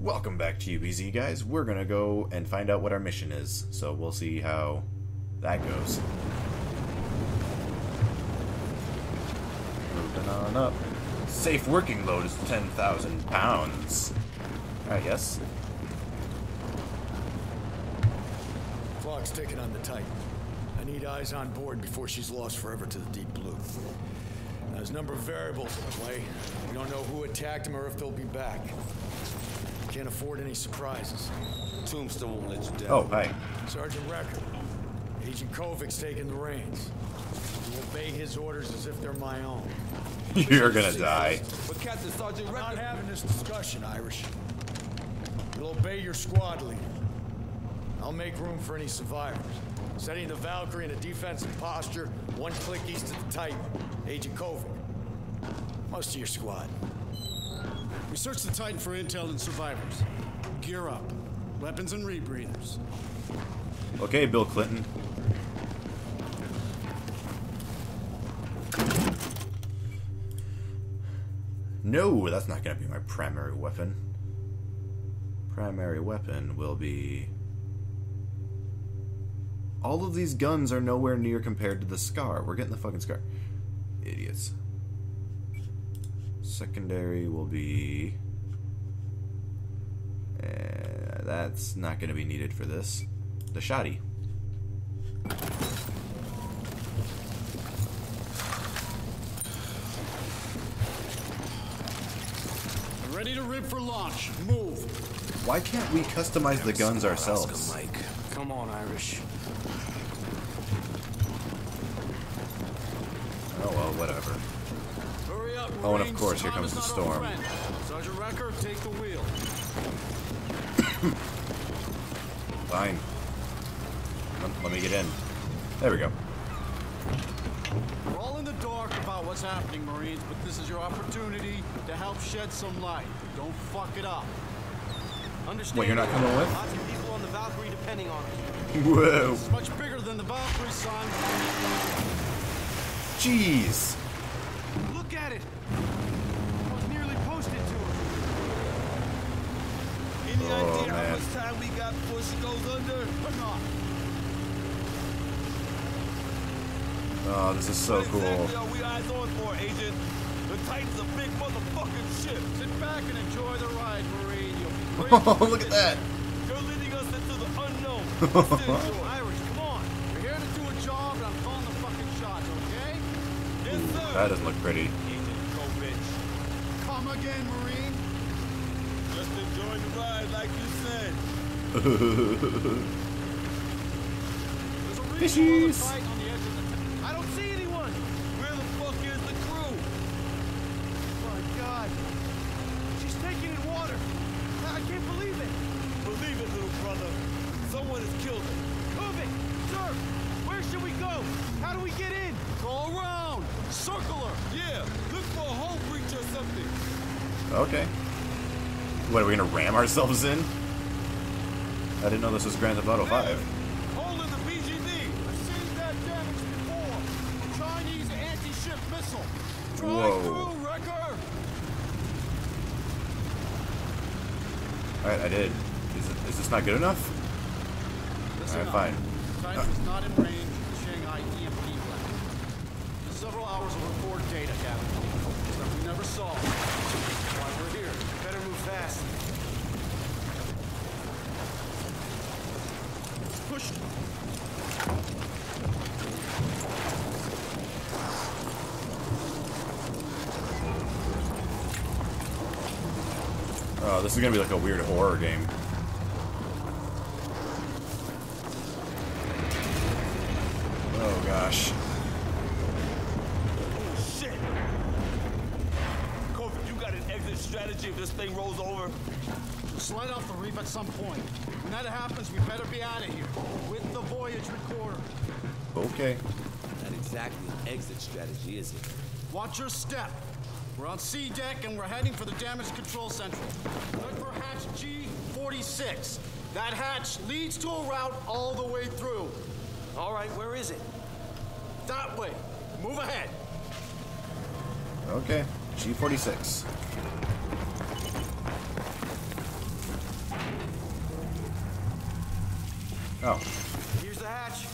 Welcome back to Yuubi Z, guys. We're gonna go and find out what our mission is, so we'll see how that goes. Moving on up. Safe working load is 10,000 pounds. I guess. Clock's ticking on the Titan. I need eyes on board before she's lost forever to the deep blue. There's a number of variables at play. We don't know who attacked them or if they'll be back. Can't afford any surprises. Tombstone won't let you down. Oh, hi. Sergeant Recker, Agent Kovic's taking the reins. You obey his orders as if they're my own. You're gonna die. But Captain Sergeant I'm not having this discussion, Irish. You'll obey your squad leader. I'll make room for any survivors. Setting the Valkyrie in a defensive posture, one click east of the Titan. Agent Kovic. Most of your squad. Searched the Titan for intel and survivors. Gear up. Weapons and rebreathers. Okay, Bill Clinton. No, that's not gonna be my primary weapon. Primary weapon will be... All of these guns are nowhere near compared to the Scar. We're getting the fucking Scar. Idiots. Secondary will be... Uh, that's not going to be needed for this. The Shorty. Ready to rip for launch. Move. Why can't we customize the guns ourselves? Mike. Come on, Irish. Oh well, whatever. Oh, and of course, here comes the storm. Sergeant Recker, take the wheel. Fine. Let, me get in. There we go. We're all in the dark about what's happening, Marines, but this is your opportunity to help shed some light. Don't fuck it up. Understand What, you're not coming with? Lots of people on the Valkyrie depending on us. Whoa. It's much bigger than the Valkyrie, son. Jeez. At it. I was nearly posted to. Any Oh, idea man. how much time we got before she goes under? Or not. Oh, this is so cool. exactly are we eyes on for, Agent? The Titan's a big motherfucking ship. Sit back and enjoy the ride, Marine. You'll be great. Oh, look at that. You're leading us into the unknown. Irish, come on. We're here to do a job, and I'm calling the fucking shots, okay? Yes, sir. That doesn't look pretty. Again, Marine. Just enjoy the ride like you said. Fishies. reasonable other fight on the edge of the t- I don't see anyone. Where the fuck is the crew? My God. She's taking in water. I can't believe it. Believe it, little brother. Someone has killed her. Kovic, sir, where should we go? How do we get in? Go around. Circle her. Yeah, look for a hole breach or something. Okay. What, are we gonna ram ourselves in? I didn't know this was Grand Theft Auto 5. Hole in the BGD. I've seen that damage before. Chinese anti-ship missile. Drive Whoa. through, Recker. Alright, I did. Is, it, is this not good enough? Alright, fine. Titan is uh. not in range of the Shanghai EMP blast. Several hours of recorded data, Captain. Stuff we never saw. That's why we're here. Better move fast. Push. Oh, this is gonna be like a weird horror game. Oh gosh. Oh, shit. Kovic, you got an exit strategy if this thing rolls over? Slide off the reef at some point. When that happens, we better be out of here. With the voyage recorder. Okay. Not exactly an exit strategy, is it? Watch your step. We're on C deck and we're heading for the damage control center. Look for hatch G46. That hatch leads to a route all the way through. All right, where is it? That way. Move ahead. Okay, G46. Oh. Here's the hatch.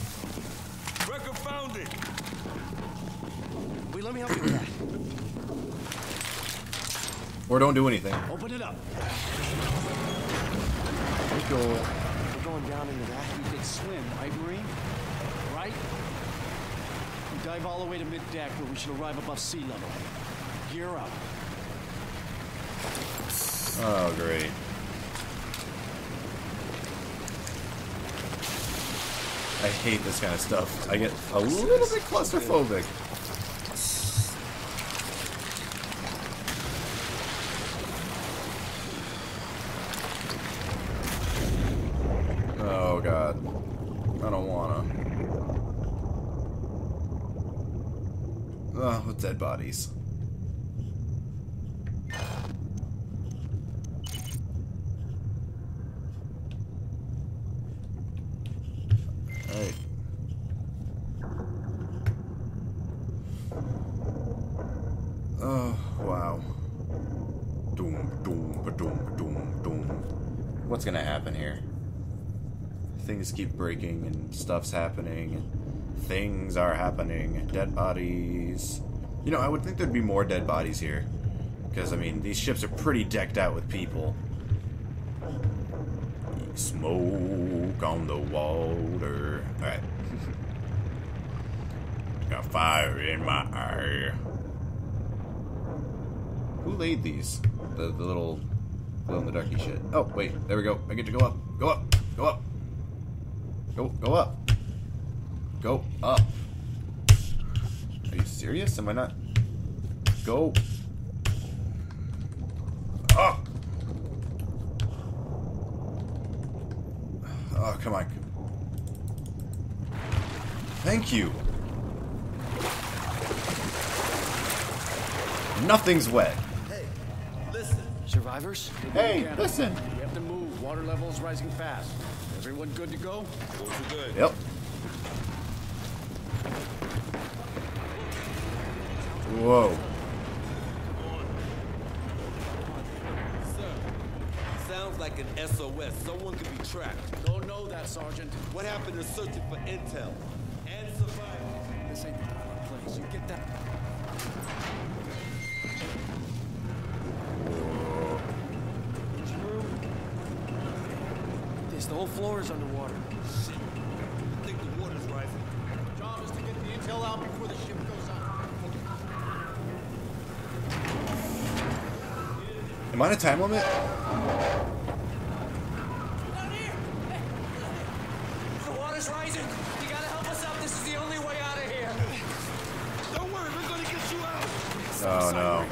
Record found it. Wait, let me help you or don't do anything. Open it up. Go. We're going down into that. You can swim, right, Marine? Right? We dive all the way to mid-deck where we should arrive above sea level. Gear up. Oh, great. I hate this kind of stuff. I get a little bit claustrophobic. Oh god. I don't wanna. Ugh, with dead bodies. Alright. Oh, wow. Doom, doom, ba-doom, doom, doom. What's gonna happen here? Things keep breaking and stuff's happening and things are happening. Dead bodies. You know, I would think there'd be more dead bodies here. Because, I mean, these ships are pretty decked out with people. Smoke on the water. Alright. Got fire in my eye. Who laid these? The, the little glow in the darky shit. Oh, wait. There we go. I get to go up. Go up. Go up. Go, go up. Go up. Are you serious? Am I not? Go. Oh! Oh, come on. Thank you. Nothing's wet. Hey, listen. Survivors? Hey, listen. We have to move. Water level is rising fast. Everyone good to go? Those are good. Yep. Whoa. Sounds like an SOS. Someone could be trapped. Don't know that, Sergeant. What happened to searching for intel and survival? This ain't the proper place. You get that? Drew. This, the whole floor is underwater. Shit. I think the water's rising. Job is to get the intel out before the ship goes out. Am I on a time limit? The water's rising. You gotta help us out. This is the only way out of here. Don't worry, we're gonna get you out. Oh no.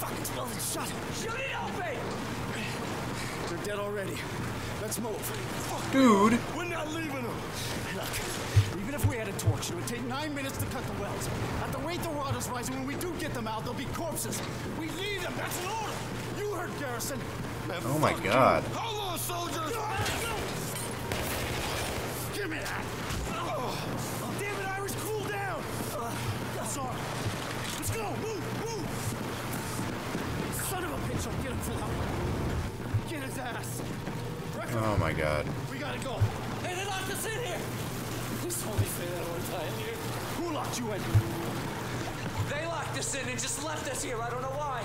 Fucking building shut. Shoot it open! They're dead already. Let's move. Dude. If we had a torch, it would take nine minutes to cut the wells. At the rate the water's rising, when we do get them out, they'll be corpses. We need them. That's an order. You heard Garrison. Oh my god. Hold on, soldiers. Give me that. Oh, damn it, Irish, cool down. Uh, sorry. Let's go. Move, move. Son of a bitch, I'll get him for that one. Get his ass. Recker, Oh my god. we gotta go. Hey, they locked us in here. Please only say that one time here. Who locked you in? They locked us in and just left us here. I don't know why.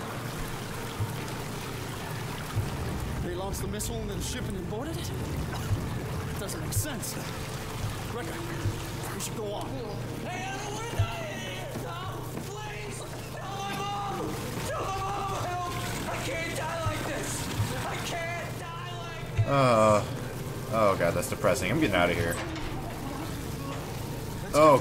They launched the missile and then ship and then boarded it? Doesn't make sense. Recker, we should go on. Hey, I don't want to die in here. No, please. Tell my mom. Tell my mom help. I can't die like this. I can't die like this. Uh. Oh god, that's depressing. I'm getting out of here. Oh god. Couple of minutes, she's going on. Found it, Recker? Now Oh,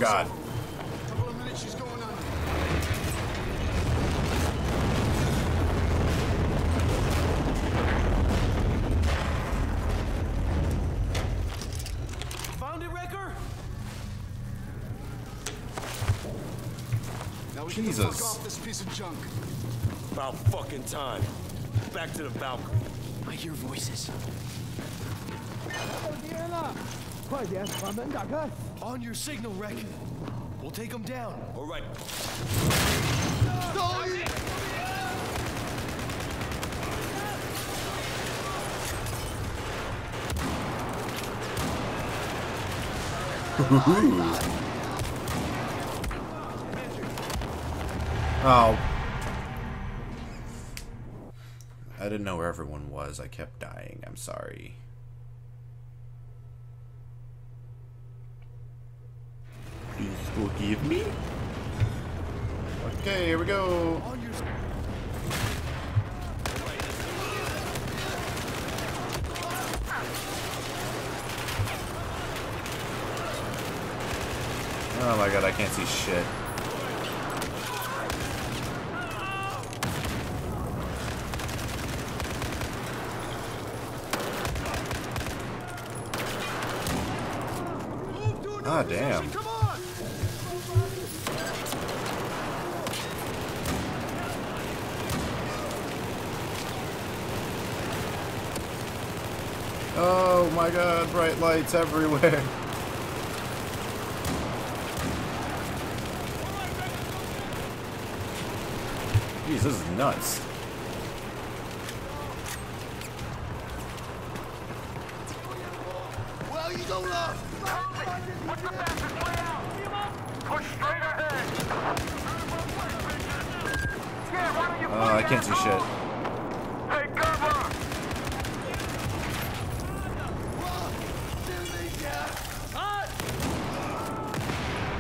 we get the fuck off this piece of junk. About fucking time. Back to the balcony. I hear voices. 快点，把门打开。On your signal, Wreck. We'll take them down. All right. Sorry. oh. I didn't know where everyone was. I kept dying. I'm sorry. Please give me. Okay, here we go. Oh my god, I can't see shit. Ah, damn. Oh my god, bright lights everywhere. Jeez, this is nuts. Well, you go left. What's the fastest way out? Push straight ahead. Yeah, why don't you Oh, I can't see shit.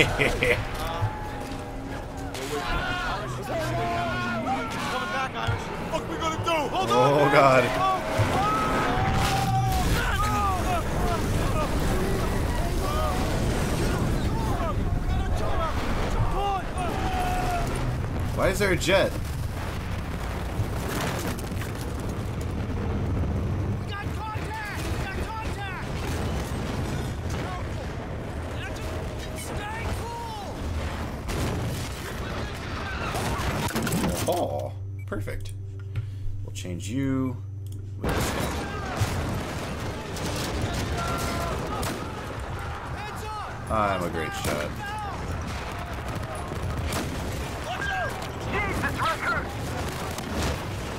oh god. Why is there a jet? We got contact! We got contact! Stay cool! Oh, perfect. We'll change you. I'm a great shot.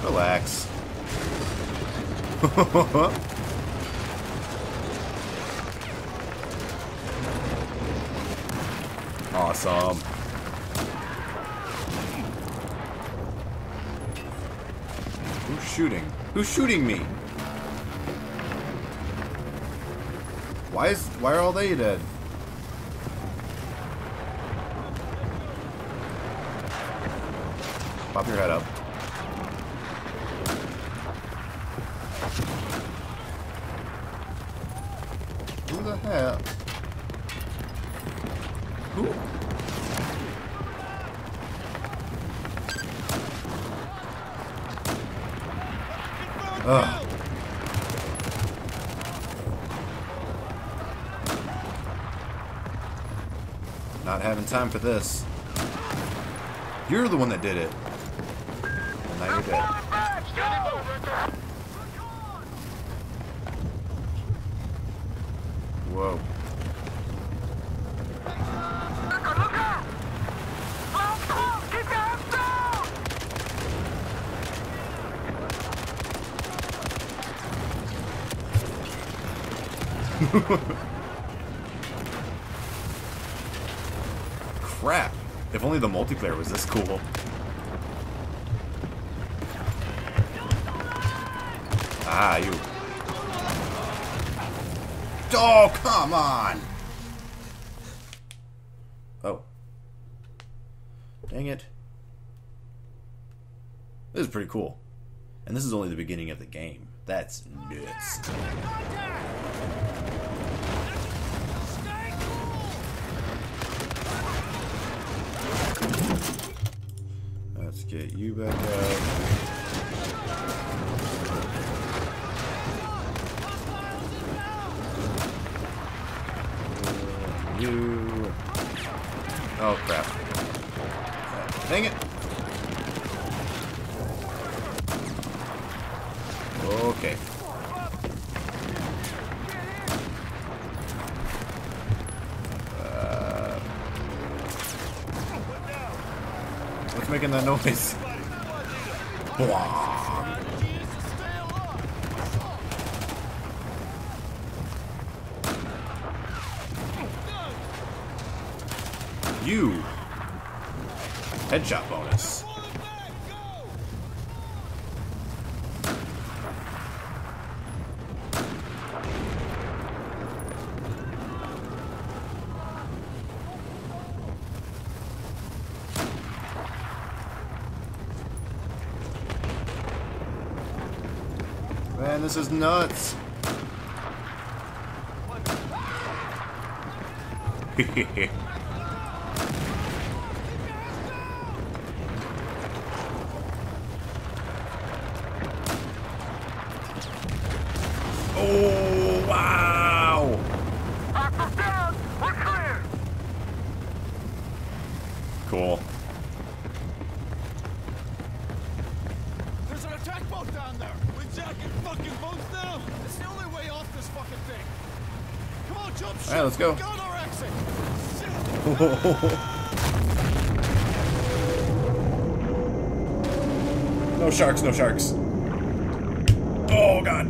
Relax. awesome. Who's shooting? Who's shooting me? Why is why are all they dead? Pop your head up. Who the hell? Who? Ugh. Not having time for this. You're the one that did it. And now you're dead. Whoa. Crap. If only the multiplayer was this cool. Ah, you. Oh, come on! Oh. Dang it. This is pretty cool. And this is only the beginning of the game. That's nuts. Contact! Stay cool! Let's get you back out. You. Oh crap. Dang it. Okay. Uh, what's making that noise? You. Headshot Man, this is nuts. oh, wow. Down! We're clear! Cool. There's an attack boat down there. We're jacking fucking boats now. It's the only way off this fucking thing. Come on, jump ship. right, let's go. Got our exit. No sharks, no sharks. Oh, God.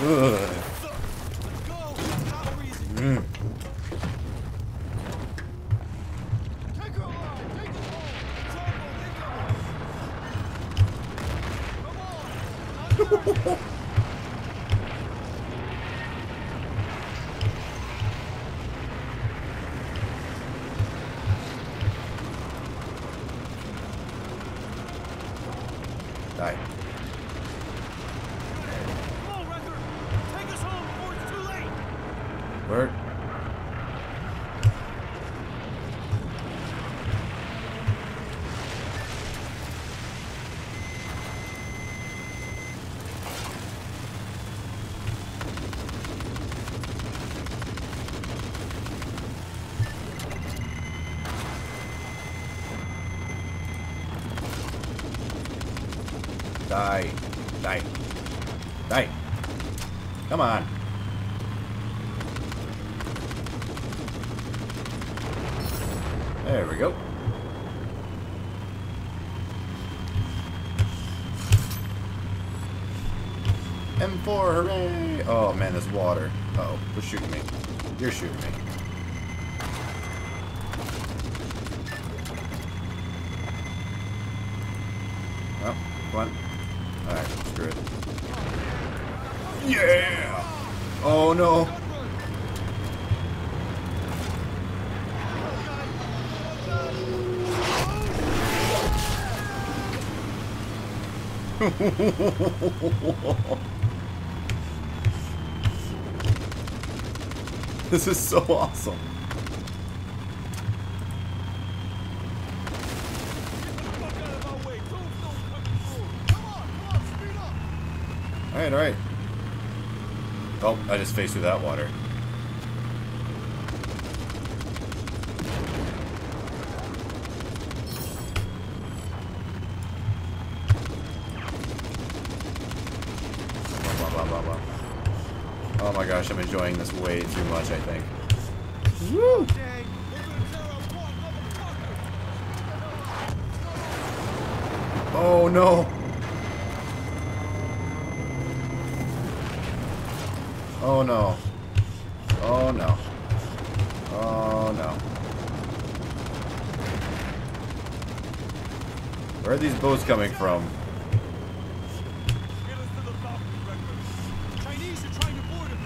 Ugh. Go. Not easy. Mm. Take her alive. Take us home. Jungle, incoming. Come on. Die. Come on, Recker. Take us home before it's too late. Where? Die. Die. Die. Come on. There we go. M4, hooray! Oh man, there's water. Uh oh, who's shooting me? You're shooting me. Oh, come on. Alright, screw it. Yeah! Oh no! this is so awesome. Alright, alright. Oh, I just faced through that water. Blah, blah, blah, blah. Oh my gosh, I'm enjoying this way too much, I think. Woo! Dang. We're gonna tear up one motherfucker. Oh no! Oh no. Oh no. Oh no. Where are these boats coming from? Get us to the Valkyrie Recker. Chinese are trying to board him.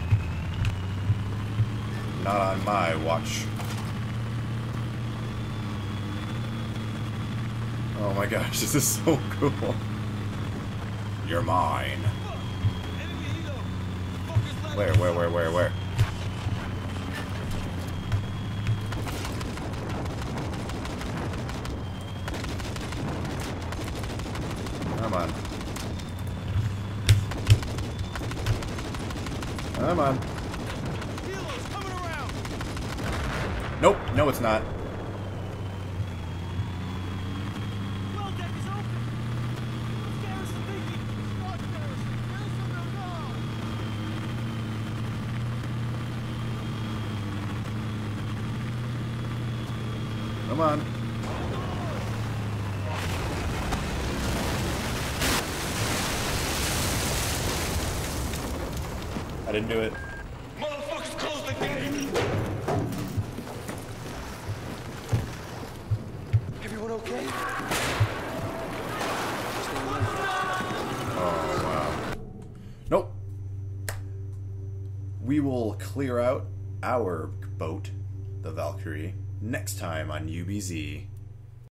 Not on my watch. Oh my gosh, this is so cool. You're mine. Where, where, where, where, where? Come on. Come on. Nope, no it's not. Come on. I didn't do it. Motherfuckers, close the gate! Everyone okay? Oh, wow. Nope. We will clear out our boat, the Valkyrie, next time on Yuubi Z.